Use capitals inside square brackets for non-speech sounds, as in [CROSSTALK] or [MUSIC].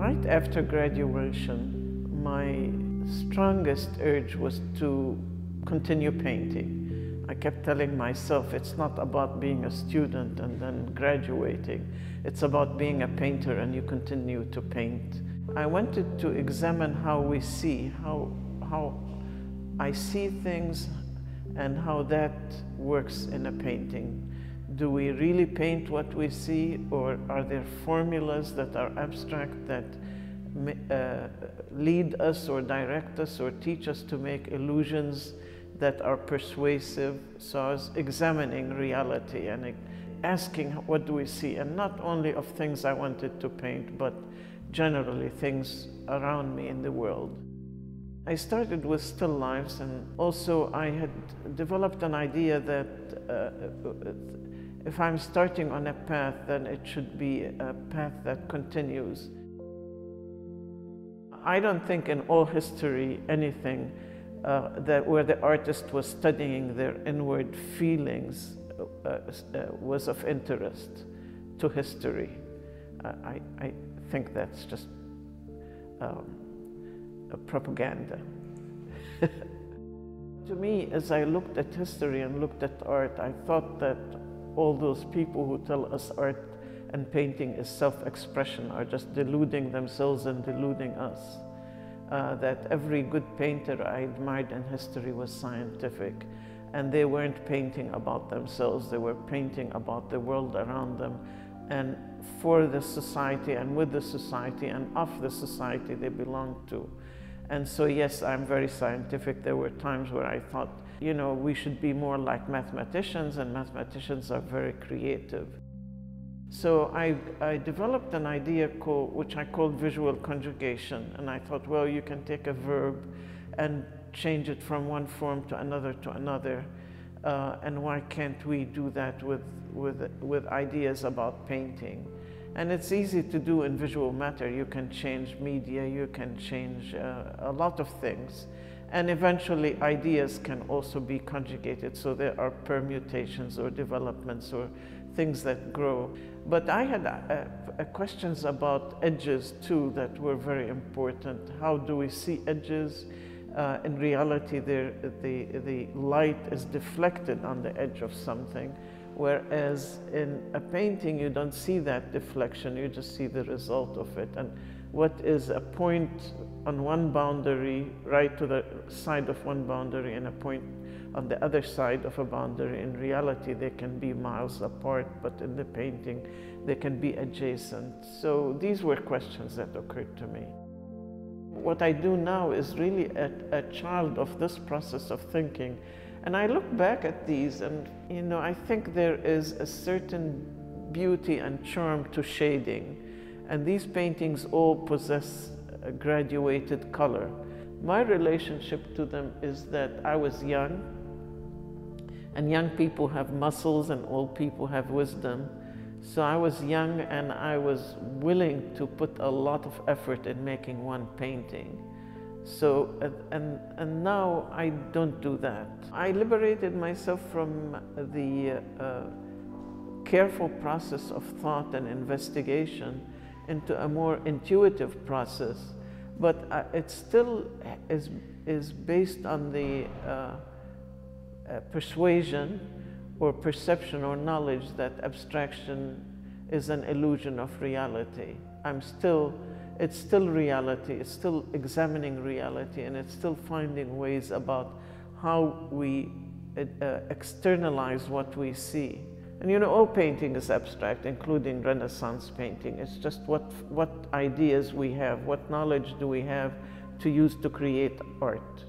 Right after graduation, my strongest urge was to continue painting. I kept telling myself it's not about being a student and then graduating. It's about being a painter and you continue to paint. I wanted to examine how we see, how, how I see things and how that works in a painting. Do we really paint what we see or are there formulas that are abstract that uh, lead us or direct us or teach us to make illusions that are persuasive. So examining reality and asking what do we see and not only of things I wanted to paint but generally things around me in the world. I started with still lifes and also I had developed an idea that uh, if I'm starting on a path then it should be a path that continues. I don't think in all history anything uh, that where the artist was studying their inward feelings uh, uh, was of interest to history. I, I think that's just um, propaganda. [LAUGHS] to me, as I looked at history and looked at art, I thought that all those people who tell us art and painting is self-expression are just deluding themselves and deluding us. Uh, that every good painter I admired in history was scientific and they weren't painting about themselves, they were painting about the world around them and for the society and with the society and of the society they belonged to. And so, yes, I'm very scientific. There were times where I thought, you know, we should be more like mathematicians, and mathematicians are very creative. So I, I developed an idea which I called visual conjugation. And I thought, well, you can take a verb and change it from one form to another to another. Uh, and why can't we do that with, with, with ideas about painting? And it's easy to do in visual matter. You can change media, you can change uh, a lot of things. And eventually ideas can also be conjugated. So there are permutations or developments or things that grow. But I had uh, uh, questions about edges too that were very important. How do we see edges? Uh, in reality, the, the light is deflected on the edge of something. Whereas in a painting, you don't see that deflection, you just see the result of it. And what is a point on one boundary, right to the side of one boundary, and a point on the other side of a boundary, in reality, they can be miles apart, but in the painting, they can be adjacent. So these were questions that occurred to me. What I do now is really a, a child of this process of thinking and I look back at these and, you know, I think there is a certain beauty and charm to shading. And these paintings all possess a graduated color. My relationship to them is that I was young, and young people have muscles and old people have wisdom. So I was young and I was willing to put a lot of effort in making one painting. So, and, and now I don't do that. I liberated myself from the uh, careful process of thought and investigation into a more intuitive process, but uh, it still is, is based on the uh, uh, persuasion or perception or knowledge that abstraction is an illusion of reality. I'm still it's still reality, it's still examining reality, and it's still finding ways about how we uh, externalize what we see. And you know, all painting is abstract, including Renaissance painting. It's just what, what ideas we have, what knowledge do we have to use to create art.